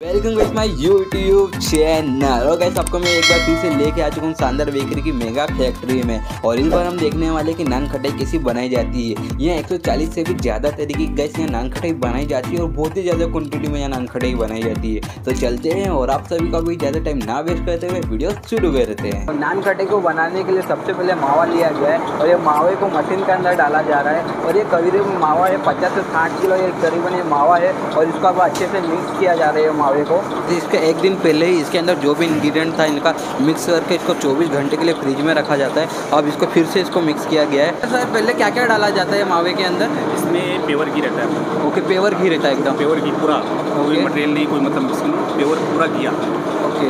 Welcome guys my YouTube channel और guys आपको मैं एक बार फिर से लेके आ चुका हूँ शानदार बेकरी की मेगा फैक्ट्री में। और इस बार हम देखने वाले कि नान खटाई कैसी बनाई जाती है। यहाँ 140 से भी ज़्यादा तरीके की गैस यहाँ नान खटाई बनाई जाती है और बहुत ही ज़्यादा क्वान्टिटी में यहाँ नान खटाई बनाई जाती है। तो चलते हैं और आप सभी का कोई ज़्यादा टाइम ना वेस्ट करते हुए वीडियो शुरू करते हैं। नान खटाई को बनाने के लिए सबसे पहले मावा लिया गया है और ये मावे को मशीन के अंदर डाला जा रहा है। और ये करीबन मावा है, पचास से साठ किलो, ये करीबन ये मावा है। और इसको अब अच्छे से मिक्स किया जा रहा है मावे को। इसके एक दिन पहले ही इसके अंदर जो भी इंग्रेडिएंट था इनका मिक्स करके इसको 24 घंटे के लिए फ्रिज में रखा जाता है। अब इसको फिर से इसको मिक्स किया गया है। सर पहले क्या क्या डाला जाता है मावे के अंदर? इसमें पेवर घी रहता है। ओके पेवर घी रहता है एकदम। पेवर घी पूरा। कोई मटेरियल नहीं कोई मतलब इसमें पेवर पूरा घी आता है ओके।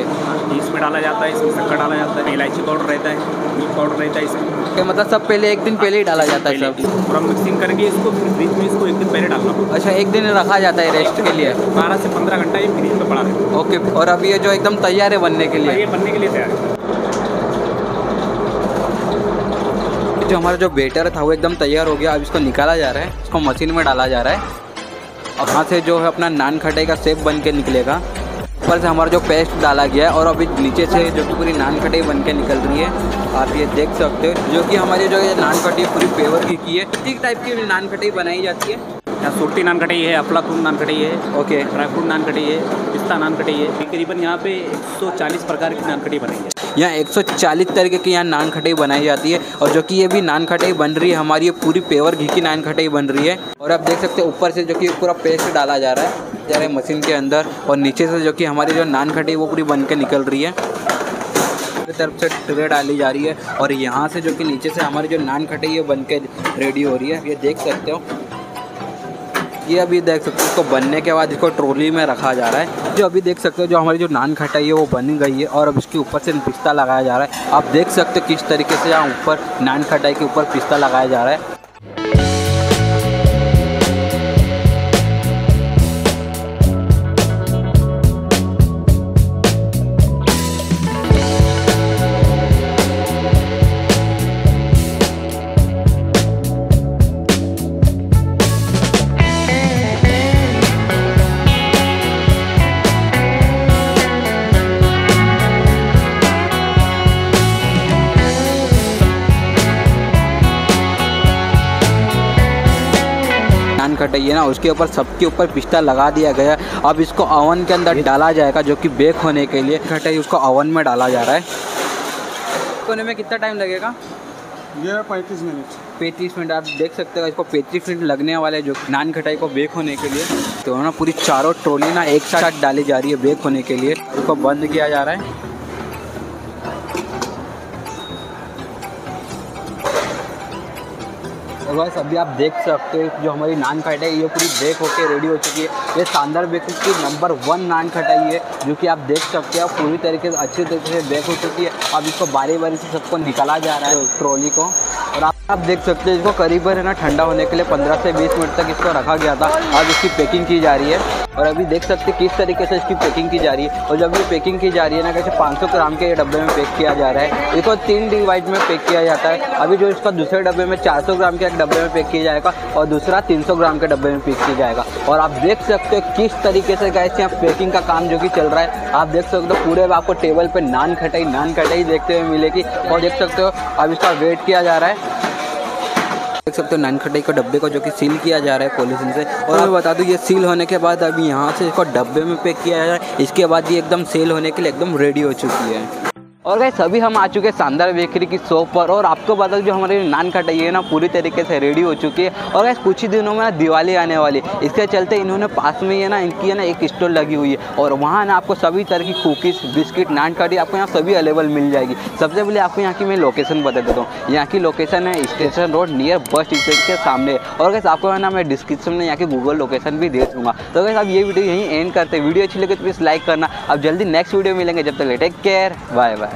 घी इसमें डाला जाता है इसमें शक्कर डाला जाता है इलायची पाउडर रहता है मिल्क पाउडर रहता है इसमें। मतलब सब पहले एक दिन पहले ही डाला जाता है सब। पूरा मिक्सिंग करके इसको फिर फ्रिज में इसको एक दिन पहले डालना। अच्छा एक दिन रखा जाता है रेस्ट के लिए। बारह से पंद्रह घंटा ये है। ओके और अभी ये जो एकदम तैयार है बनने के लिए? ये बनने के लिए तैयार है। जो हमारा जो बेटर था वो एकदम तैयार हो गया। अब इसको निकाला जा रहा है। इसको मशीन में डाला जा रहा है। और वहाँ से जो है अपना नान खटाई का सेप बन के निकलेगा। ऊपर से हमारा जो पेस्ट डाला गया है और अभी नीचे से जो कि पूरी नान खटाई बन के निकल रही है आप ये देख सकते हो। जो कि हमारी जो ये नान खटाई पूरी पेवर की की है ठीक टाइप की नान खटाई बनाई जाती है। यहाँ सुरती नान कटाई है अफलातून नान कटाई है ओके। ड्राई फ्रूट नान कटाई है पिस्ता नान कटाई है। तकरीबन यहाँ पे 140 प्रकार की नान कटाई बनाई है यहाँ 140 तरीके की यहाँ नान खटाई बनाई जाती है और जो कि ये भी नान खटाई बन रही है हमारी ये पूरी पेवर घी की नान खटाई बन रही है। और आप देख सकते हैं ऊपर से जो कि पूरा पेस्ट डाला जा रहा है जा रहा है मशीन के अंदर और नीचे से जो कि हमारी जो नान खटाई वो पूरी बन के निकल रही है। तरफ़ से ट्रे डाली जा रही है और यहाँ से जो कि नीचे से हमारी जो नान खटाई है बन के रेडी हो रही है। ये देख सकते हो। ये अभी देख सकते हो, इसको बनने के बाद इसको ट्रोली में रखा जा रहा है। जो अभी देख सकते हो, जो हमारी जो नान खटाई है, वो बन गई है और अब इसके ऊपर से पिस्ता लगाया जा रहा है। आप देख सकते हो किस तरीके से यहाँ ऊपर नान खटाई के ऊपर पिस्ता लगाया जा रहा है। खटाई है ना उसके ऊपर सबके ऊपर पिस्ता लगा दिया गया अब इसको ओवन के अंदर डाला जाएगा जो कि बेक होने के लिए। खटाई उसको ओवन में डाला जा रहा है। होने में कितना टाइम लगेगा? ये पैंतीस मिनट। पैंतीस मिनट आप देख सकते हो इसको पैंतीस मिनट लगने वाले जो नान खटाई को बेक होने के लिए। तो ना पूरी चारों ट्रोली ना एक साथ डाली जा रही है बेक होने के लिए। उसको बंद किया जा रहा है। और बस अभी आप देख सकते हो जो हमारी नान खटाई है, ये पूरी बेक होकर रेडी हो चुकी है। ये शानदार बेक की नंबर वन नान खटाई है, जो कि आप देख सकते हो पूरी तरीके से अच्छे तरीके से बेक हो चुकी है। अब इसको बारी बारी से सबको निकाला जा रहा है ट्रॉली को। और आप आप देख सकते हो, इसको करीबन है ना ठंडा होने के लिए 15 से 20 मिनट तक इसको रखा गया था। अब इसकी पैकिंग की जा रही है। और अभी देख सकते किस तरीके से इसकी पैकिंग की जा रही है। और जब ये पैकिंग की जा रही है ना, कैसे 500 ग्राम के डब्बे में पैक किया जा रहा है। इसको तीन डिवाइड में पैक किया जाता है। अभी जो इसका दूसरे डब्बे में 400 ग्राम के एक डब्बे में पैक किया जाएगा और दूसरा 300 ग्राम के डब्बे में पैक किया जाएगा। और आप देख सकते हो किस तरीके से गैस यहाँ पैकिंग का काम जो कि चल रहा है। आप देख सकते हो पूरे आपको टेबल पर नान खटाई नान खटाई देखते हुए मिलेगी। और देख सकते हो, अब इसका वेट किया जा रहा है। देख सकते हो नान खटाई के डब्बे को जो कि सील किया जा रहा है पॉलिथीन से और मैं बता दूँ, ये सील होने के बाद अभी यहाँ से इसको डब्बे में पैक किया जा रहा है। इसके बाद ये एकदम सेल होने के लिए एकदम रेडी हो चुकी है। और गए सभी हम आ चुके हैं शानदार बेकरी की शॉप पर और आपको बता जो हमारी नान खटाई है ना, पूरी तरीके से रेडी हो चुकी है। और गैस कुछ ही दिनों में ना दिवाली आने वाली है। इसके चलते इन्होंने पास में ही है ना, इनकी है ना एक स्टोर लगी हुई है। और वहाँ ना आपको सभी तरह की कुकीज़ बिस्किट नान खटाई आपको यहाँ सभी अवेलेबल मिल जाएगी। सबसे पहले आपको यहाँ की मैं लोकेशन बता देता हूँ। यहाँ की लोकेशन है station road near bus station के सामने। और गैस आपको है ना मैं डिस्क्रिप्शन में यहाँ की गूगल लोकेशन भी दे दूँगा। तो गैस आप ये वीडियो यहीं एंड करते वीडियो अच्छी लगे तो प्लीज़ लाइक करना। अब जल्दी नेक्स्ट वीडियो मिलेंगे। जब तक टेक केयर बाय बाय